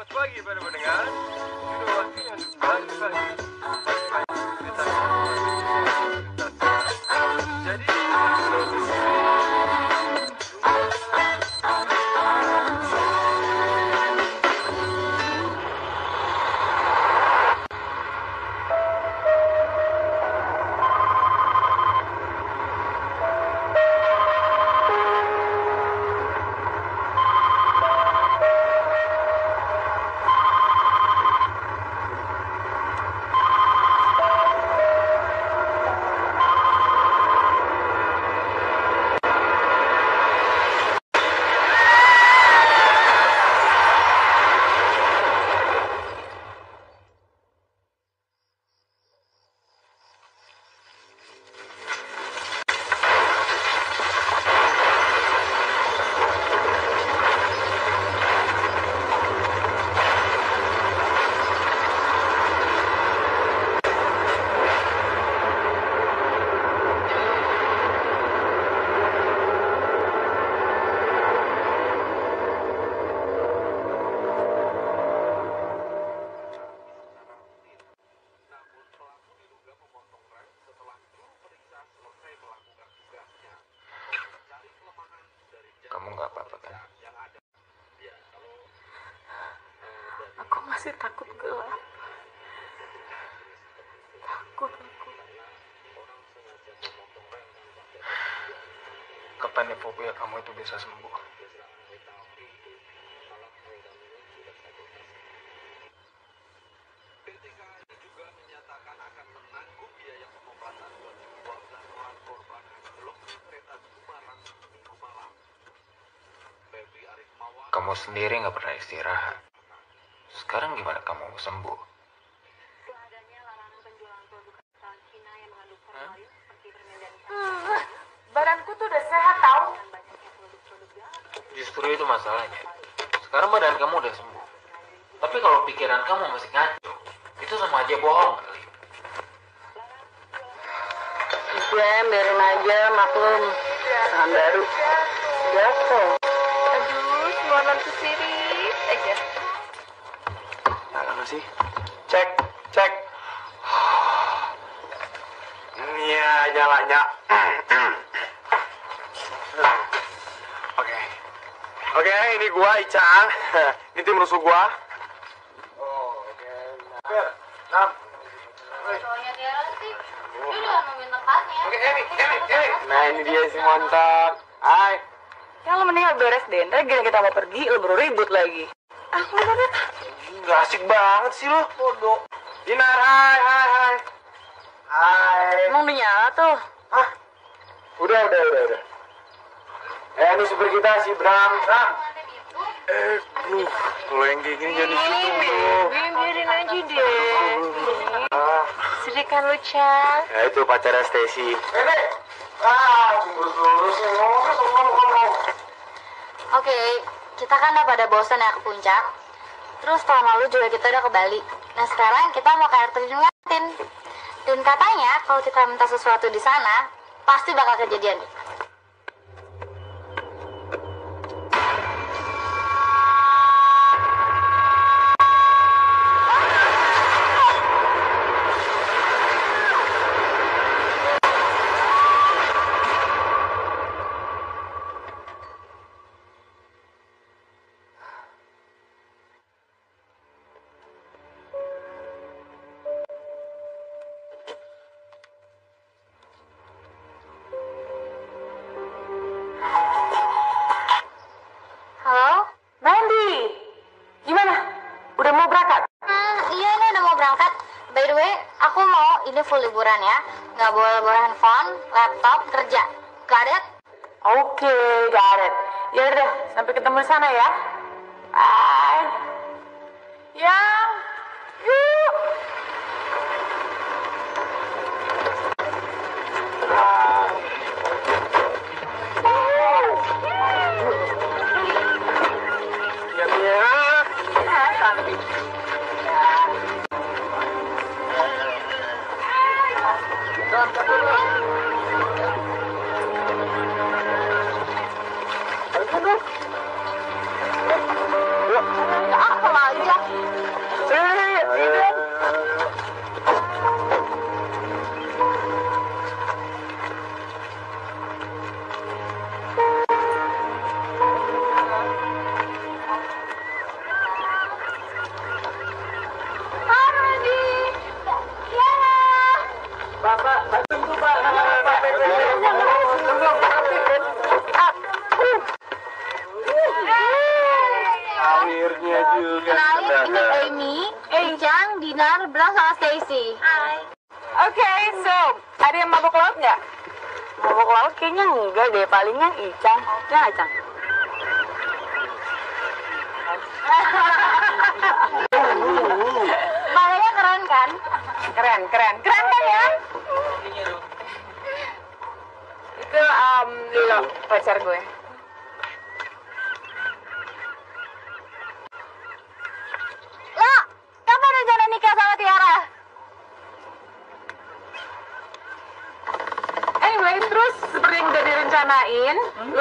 Selamat pagi para pendengar. Sudah waktunya untuk balik lagi. Cerita Jadi, Kamu bisa sembuh? Kamu sendiri nggak pernah istirahat. Sekarang gimana kamu sembuh? Hmm, badanku tuh udah sehat tau. Justru itu masalahnya. Sekarang badan kamu udah sembuh. Tapi kalau pikiran kamu masih ngaco, itu sama aja bohong kali. Udah, biarin aja, maklum. Tangan baru. Jatuh. Aduh, semua nanti sirik aja. Nggak sih? Cek, cek. Iya, nyalanya. Oke. Oke, ini gua Icang. Ini tim musuh gua. Oh, oke. Nah, Soalnya Tiara sih, dia udah nemuin tempatnya. Oke, Emi, Emi, Emi. Nah, ini dia si montok. Hai. Ya lo mendingan beres deh, ntar gila kita mau pergi, lo baru ribut lagi. Aku udah deh. Nggak asik banget sih lo. Bodoh. Dinar, hai, hai, hai. Hai. Emang udah nyala tuh. Hah? Udah, udah, udah, udah. Eh, ini super kita si Bram. Bram. Eh, lu. Kalau yang kayak gini jadi situ tuh. Biarin, biarin aja deh. Ah, Sedih kan lu, Chan? ya itu pacarnya Stacy. Nenek. Ah, lurus-lurus. Ngomong. Oke, kita kan udah pada bosan ya ke puncak. Terus tahun lalu juga kita udah ke Bali. Nah sekarang kita mau ke air terjun Ngatin. Dan katanya kalau kita minta sesuatu di sana, pasti bakal kejadian. 好，回家。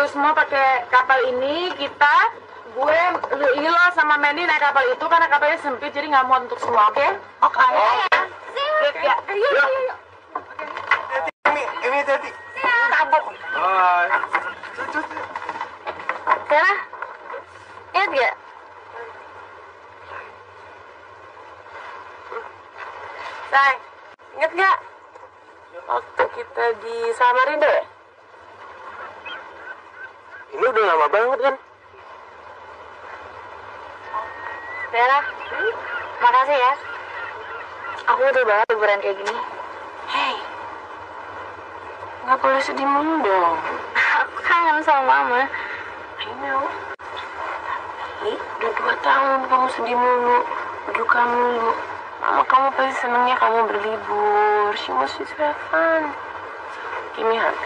Semua pakai kapal ini, kita, gue, Lilo sama Mandy naik kapal itu karena kapalnya sempit jadi nggak muat untuk semua, oke? Oke. Ya, ya, yuk, yuk, yuk. Ini, ini hati-hati. Tabok. Hai. Tiara, ingat gak? Say, inget nggak? Waktu kita di Samarinda ya? Ini udah lama banget kan? Tiara, makasih ya. Aku udah banget liburan kayak gini. Hey, nggak boleh sedih mulu dong. Aku kangen sama mama. I know. Tapi udah dua tahun kamu sedih mulu, duka mulu. Mama kamu pasti senengnya kamu berlibur. She wants you to have fun. Give me hug.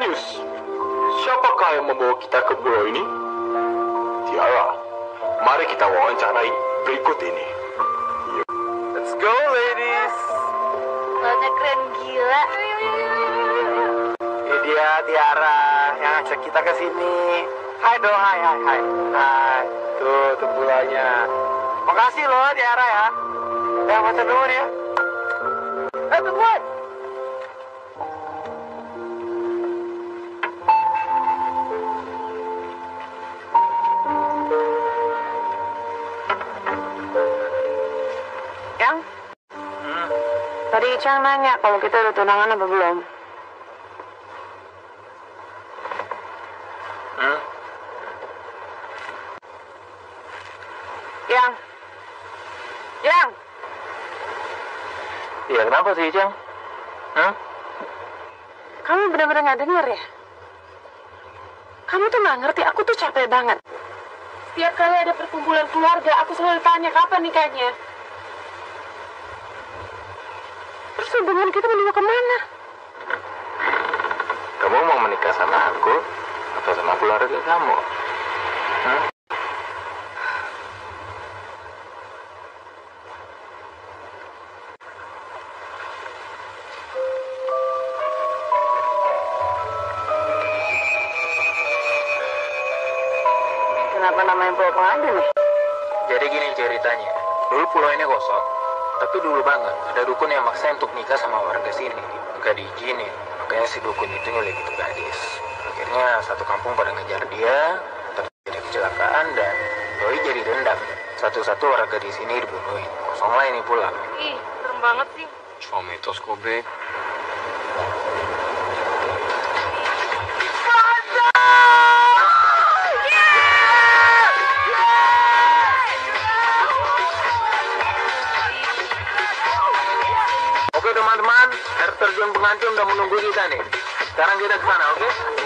News. Siapakah yang membawa kita ke pulau ini? Tiara. Mari kita wawancarai berikut ini. Let's go, ladies. Lautnya keren gila. Ini dia Tiara yang ngajak kita ke sini. Hai dong, hai, hai, hai. Hai, tuh, tuh pulaunya. Makasih loh Tiara ya. Ya, masa dulu ya. Icang nanya kalau kita udah tunangan apa belum. Hmm? Yang? Yang? Iya kenapa sih Cang? Hah? Kamu benar-benar nggak denger ya? Kamu tuh nggak ngerti, aku tuh capek banget. Setiap kali ada perkumpulan keluarga, aku selalu tanya kapan nikahnya. Terus hubungan kita menuju ke mana? Kamu mau menikah sama aku atau sama keluarga kamu? Hah? Kenapa namanya pulau pengantin nih? Jadi gini ceritanya. Dulu pulau ini kosong. Tapi dulu banget ada dukun yang maksa untuk nikah sama warga sini. Gak diizinin. Makanya si dukun itu nyulik itu gadis. Akhirnya satu kampung pada ngejar dia. Terjadi kecelakaan dan doi jadi dendam. Satu-satu warga di sini dibunuhin. Kosong lah ini pulang. Ih, serem banget sih. Cuma mitos kobe. Pengantin udah menunggu kita nih. Sekarang kita ke sana, oke? Siapa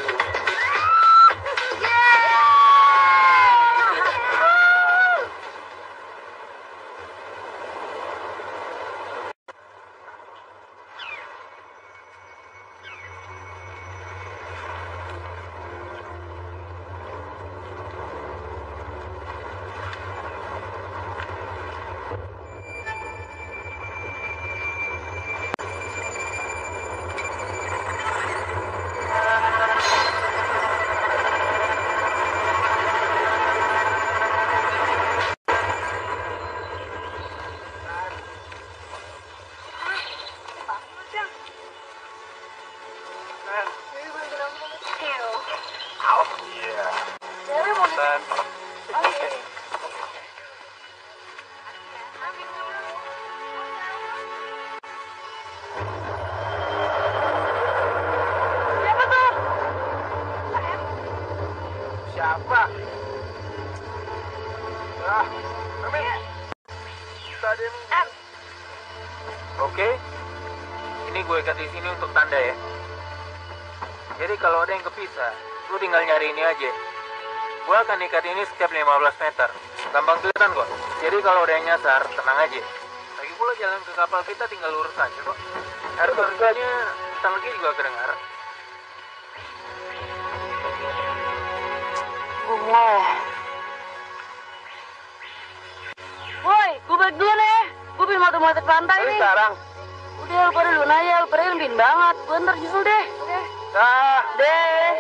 Ah, Oke. Ini gue ikat di sini untuk tanda ya. Jadi kalau ada yang kepisah, lu tinggal nyari ini aja. Gue akan ikat ini setiap 15 meter. gampang kelihatan kok. Jadi kalau ada yang nyasar, tenang aja. Lagi pula jalan ke kapal kita tinggal lurus aja kok. Air terjunnya lagi juga kedengar. Gue. Gue balik dulu nih. Gue pengen motor-motor pantai Tapi nih. sekarang. Udah, lu pada dulu aja. Lu pada banget. Gue ntar nyusul deh. Oke. Dah. Deh.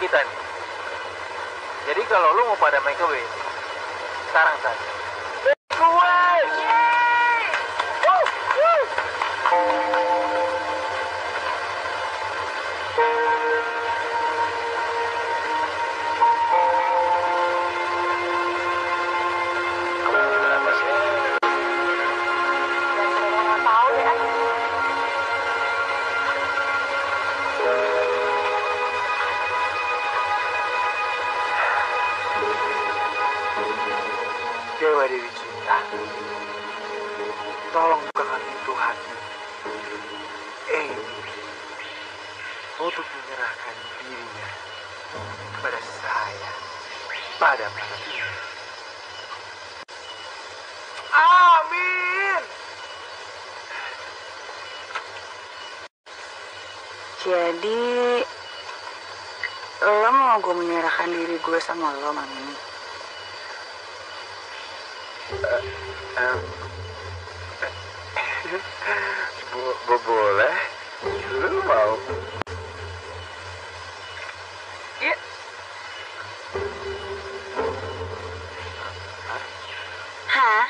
kita nih. kan lo mami. Uh, um. Bo -bo boleh? Lu mau? Iya hah?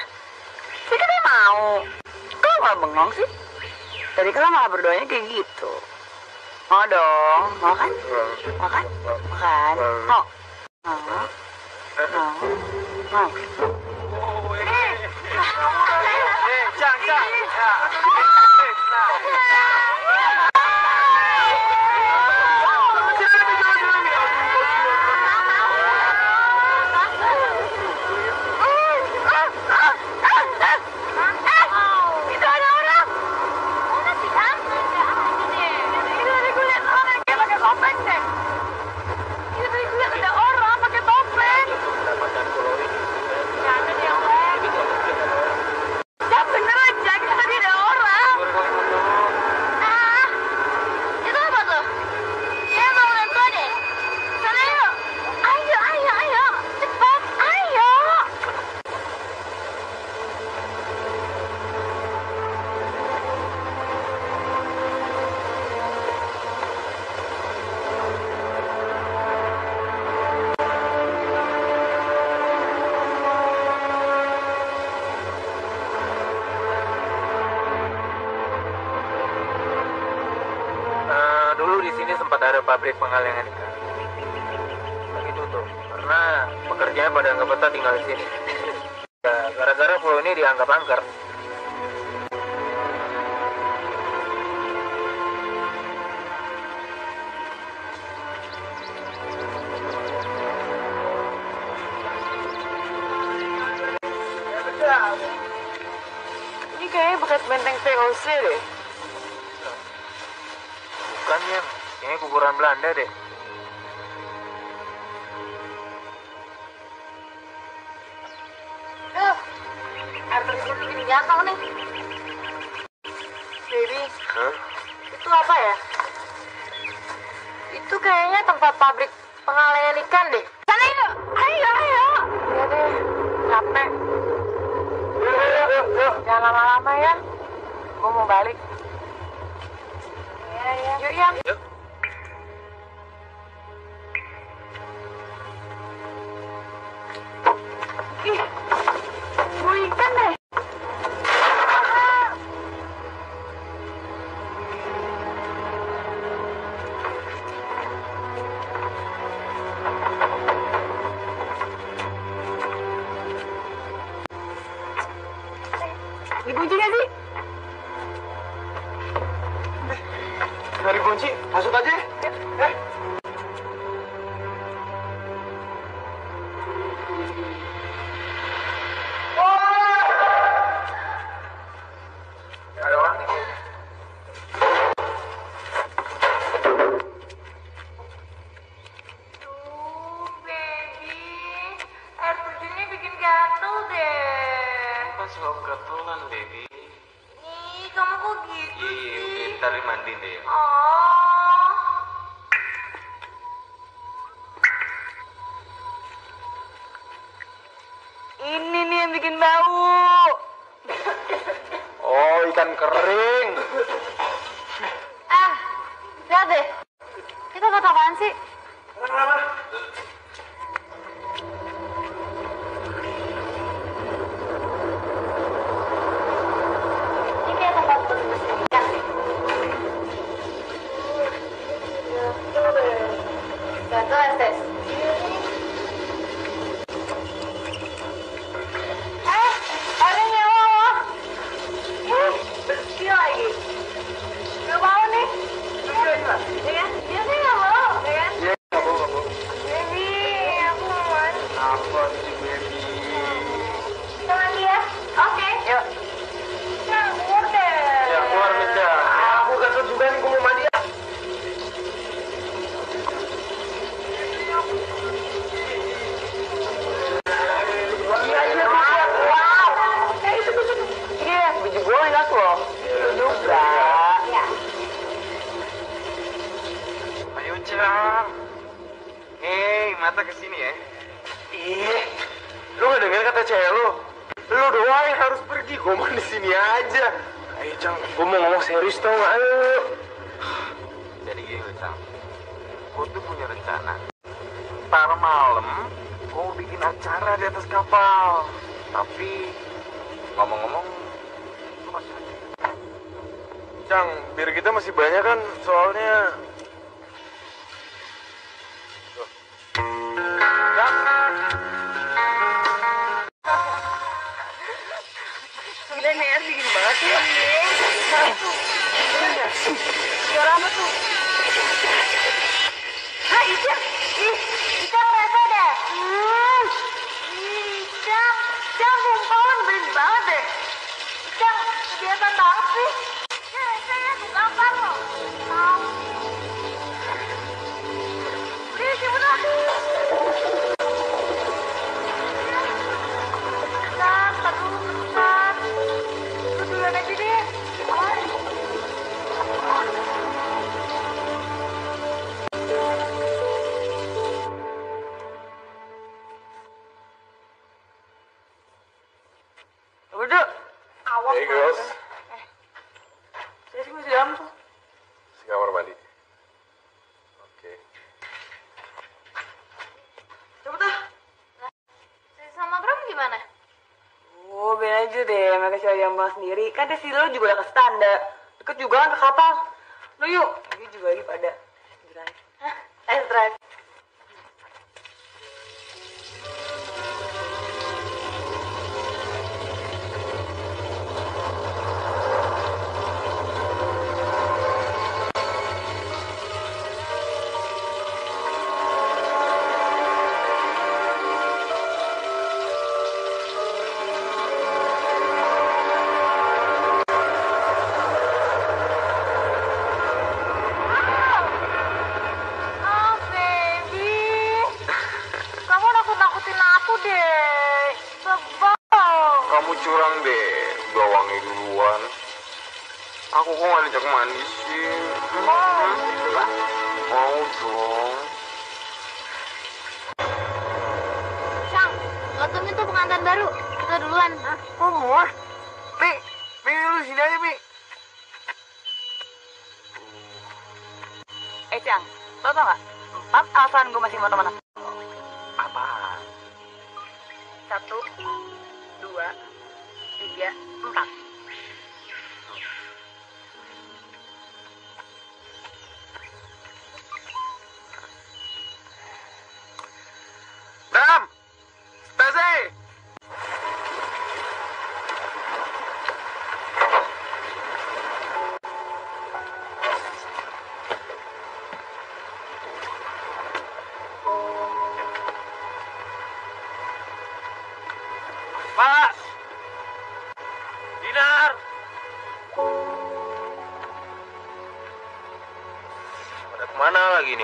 Sih kan mau. Kok malah bengong sih? Tadi kan malah berdoanya kayak gitu. Mau dong mau kan? Mau. Kan? Mau kan? Mau. 好。 뭐지? 다수다지? 네. Jump! bercanda deket juga kan ke kapal. Lu yuk. Ini juga lagi pada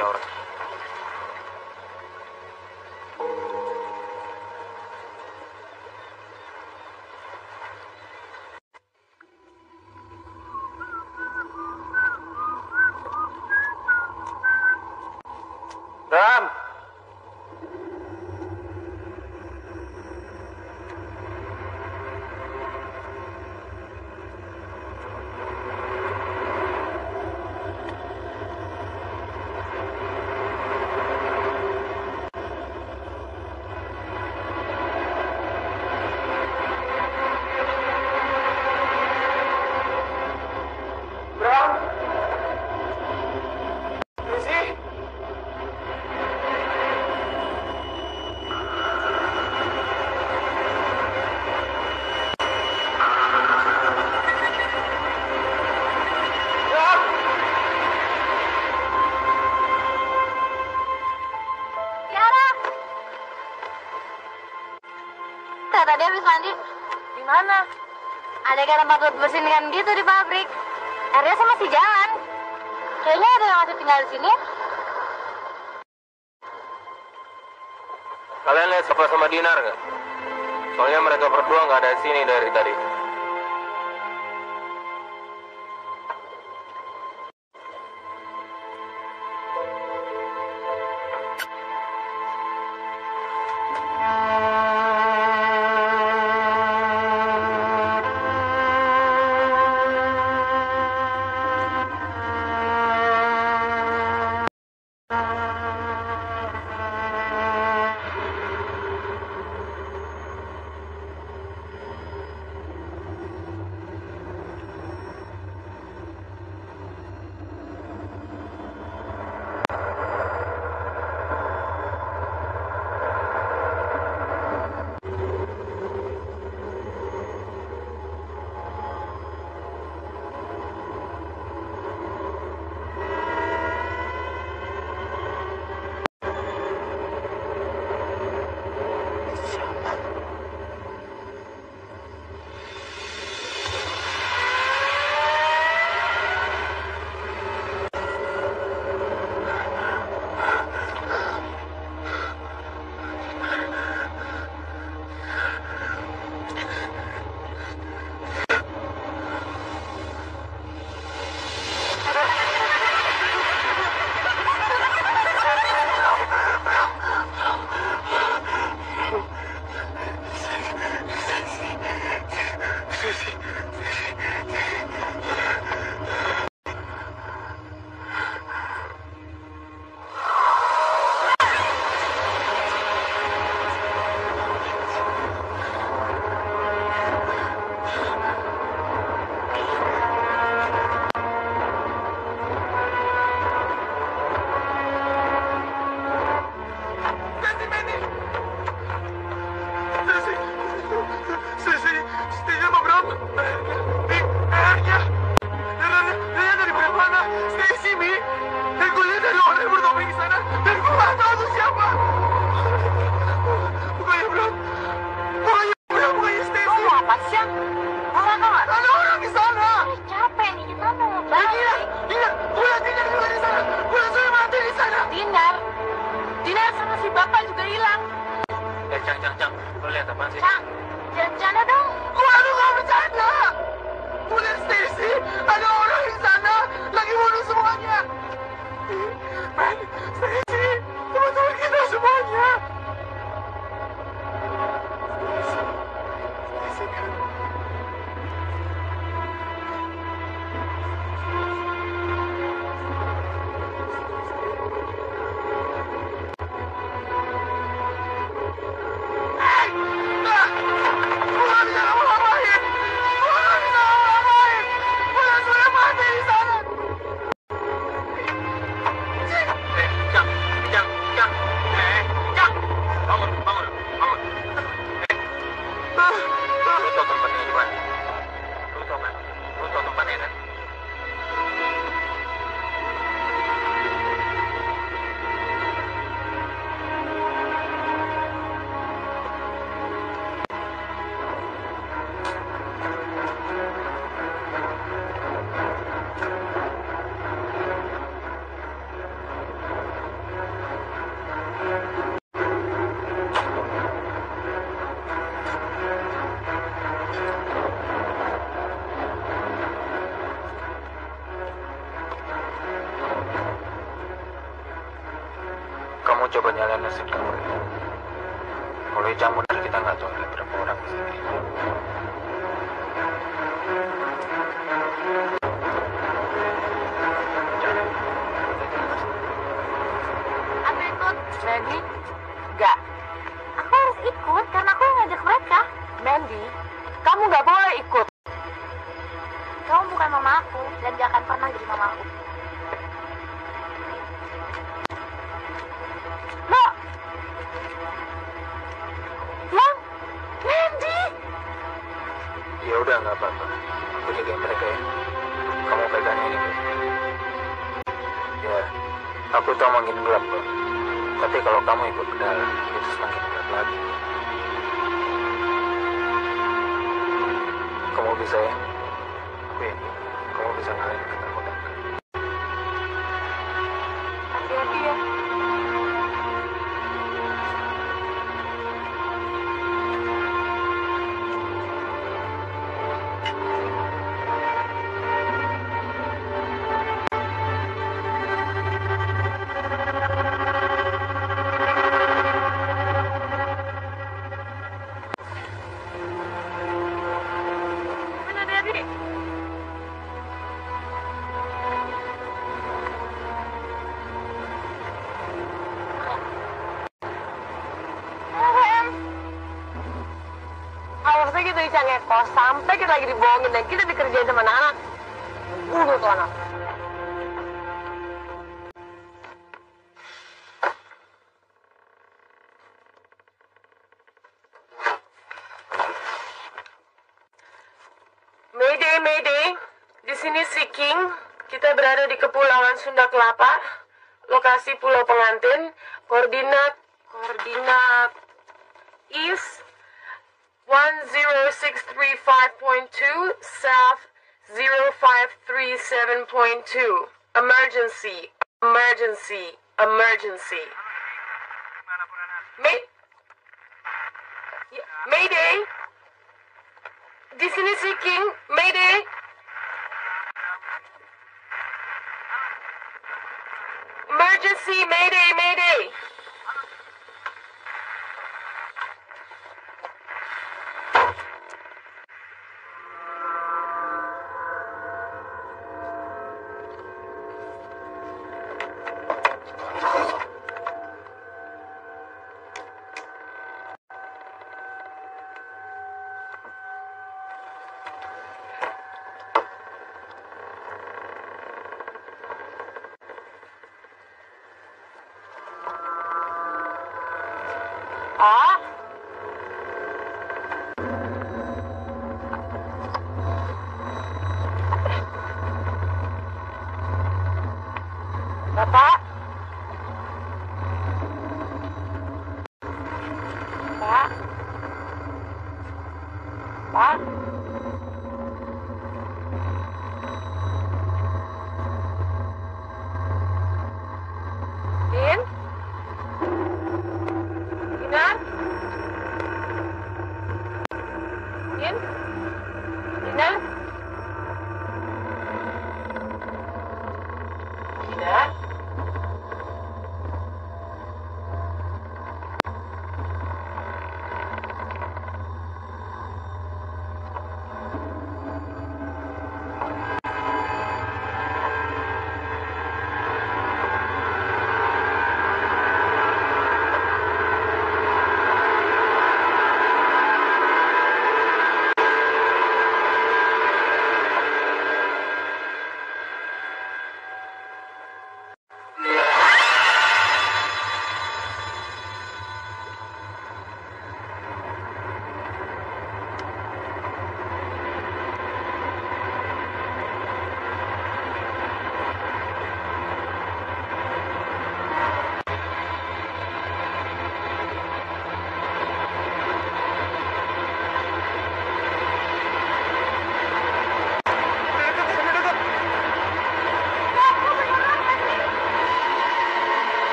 Señor. habis mandi di mana? Ada kayak tempat buat bersihin kan gitu di pabrik. Airnya saya masih jalan. Kayaknya ada yang masih tinggal di sini. Kalian lihat Sofia sama Dinar nggak? Soalnya mereka berdua nggak ada di sini dari tadi. Ngekos sampai kita lagi dibohongin dan kita dikerjain sama anak-anak. Bunuh tuh anak. Mayday, Mayday. Di sini si King. Kita berada di Kepulauan Sunda Kelapa. Lokasi Pulau Pengantin. Koordinat, koordinat East 10635.2 South 0537.2. Emergency, emergency, emergency. May Mayday. Di sini si King. Mayday. Emergency, Mayday, Mayday.